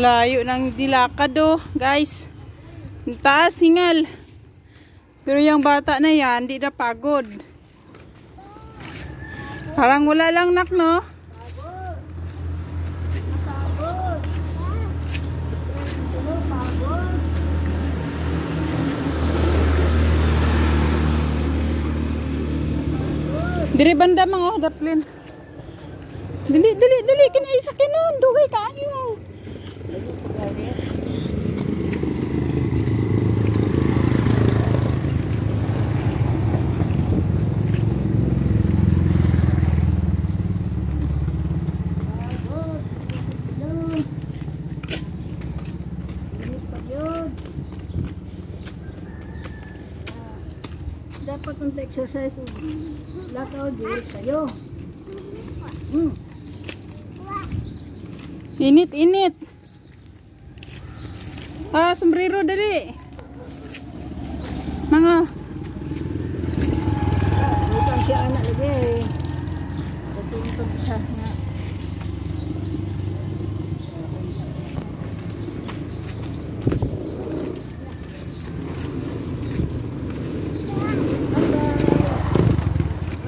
Ang layo ng dilakad oh, guys. Taas, hingal. Pero yung bata na yan, hindi na pagod. Parang wala lang nak, no? Diri banda mga daplin. Dili, dili, dili. Kinay sa kinon. Dugay kayo. Dapat ang exercise lakaw di kayo. Hmm. Init, init. Ah, sombrero dali. Mga, Bukan si anak lagi. Tutungtog siya nga.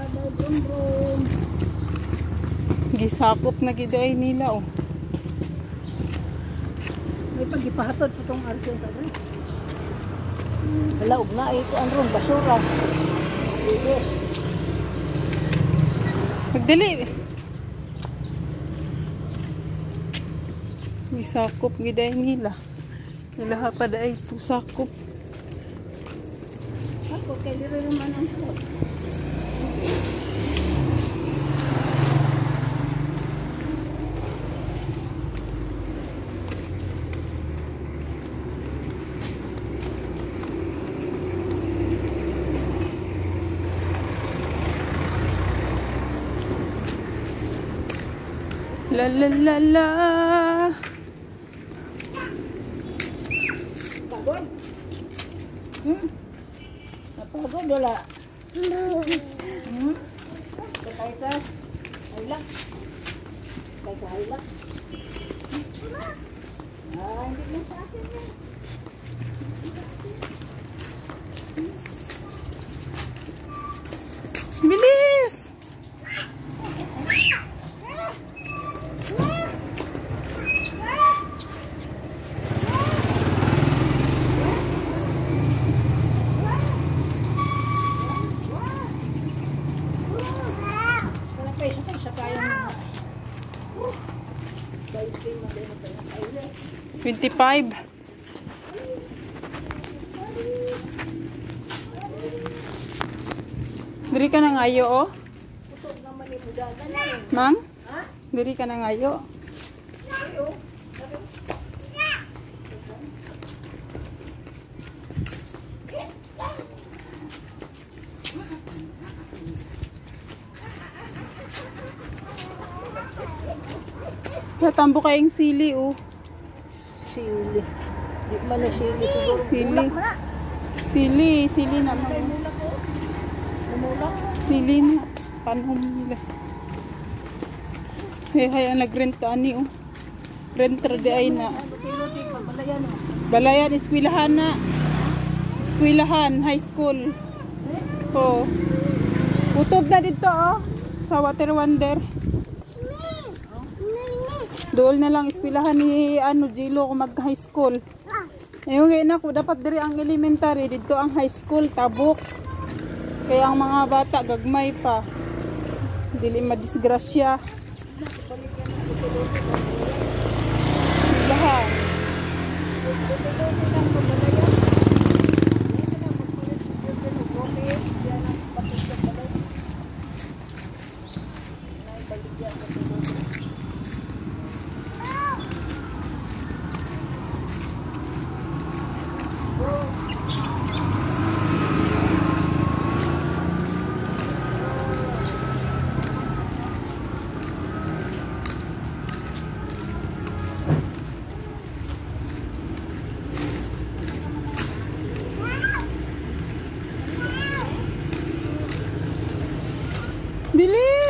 Ada brum-brum. Gisakop na giday nila oh. May pagipahatod po itong arkin ka na. Halaog na ito ang rong basura. Yes. Magdali. Gisakop giday nila. Ilaha pa daay ito sakop. Ako, kay Liro naman ang po. La la la la. Pagod? Hmm? Napagod wala? Hmm? Katay ka? Hailak? Katay ka hailak? Ah, hindi na sa akin yan. Bilis! Wala kayo sa sa kaya mo. Dahil kayo magano kayo na kayo. 25. Diri ka na ngayo oh. Mang? Diri ka na ngayo. Ayo. Natambo kayong sili oh. Sili. Di man na sili. Sili. Sili, sili na Kay mga. mulak ko. Lumulak. Sili na. Panhom nila. Hey, hay, ang nagrent ani oh. Renter di ay na. Oh. Balayan, eskwelahan na. Eskwelahan, high school. Oh. Utob na dito oh. Sa Water Wonder. Dool na lang eskwelahan ni ano Jilo kung mag high school. Ayun ngayon ako, dapat diri ang elementary, dito ang high school, tabok. Kaya ang mga bata gagmay pa. Dili madisgrasya. Eskwelahan. Bilis!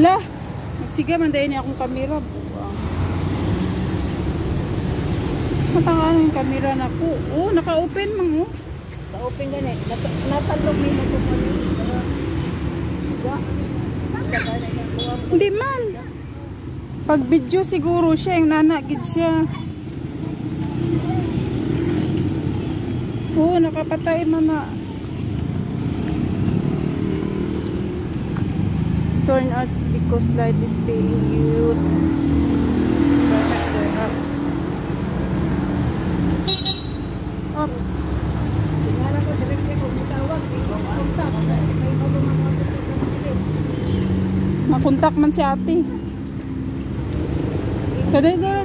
Hala, nagsiga man dahil niya akong kamera. Matangaan yung kamera na po. Oh, naka-open mang oh. Ka-open gani. Nat- Natalog ni mo mo. Hindi man. Pag video siguro siya, yung nanagid siya. Oo, nakapatay man na. Turn out because light is being used. Perhaps. Oops. Tingala ko direkte ko mga Makontak man si ate. Dali.